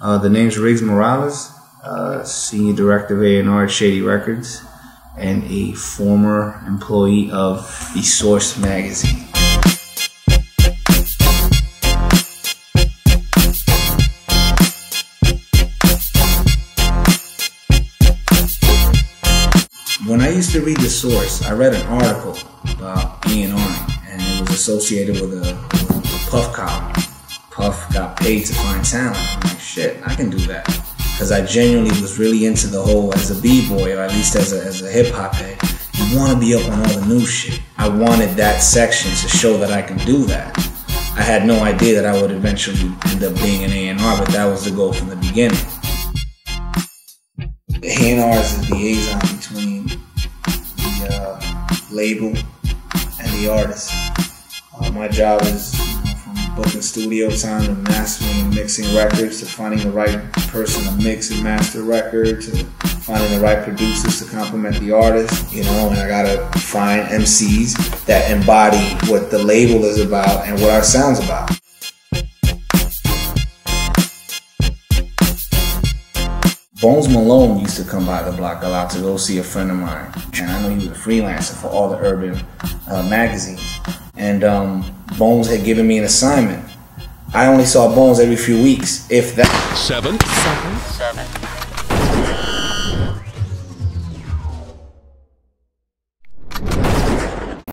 Uh, the name's Riggs Morales, uh, Senior Director of A&R at Shady Records, and a former employee of The Source magazine. When I used to read The Source, I read an article about A&R, and it was associated with a, with a Puff column. Got paid to find talent. I'm like, shit, I can do that. Because I genuinely was really into the whole, as a b-boy, or at least as a, as a hip-hop head, you want to be up on all the new shit. I wanted that section to show that I can do that. I had no idea that I would eventually end up being an A&R, but that was the goal from the beginning. The A&R is the liaison between the uh, label and the artist. Uh, my job is booking studio time to mastering and mixing records to finding the right person to mix and master records to finding the right producers to complement the artist, you know, and I gotta find MCs that embody what the label is about and what our sound's about. Bones Malone used to come by the block a lot to go see a friend of mine, and I know he was a freelancer for all the urban uh, magazines. And um, Bones had given me an assignment. I only saw Bones every few weeks, if that. Seven. Seven. Seven.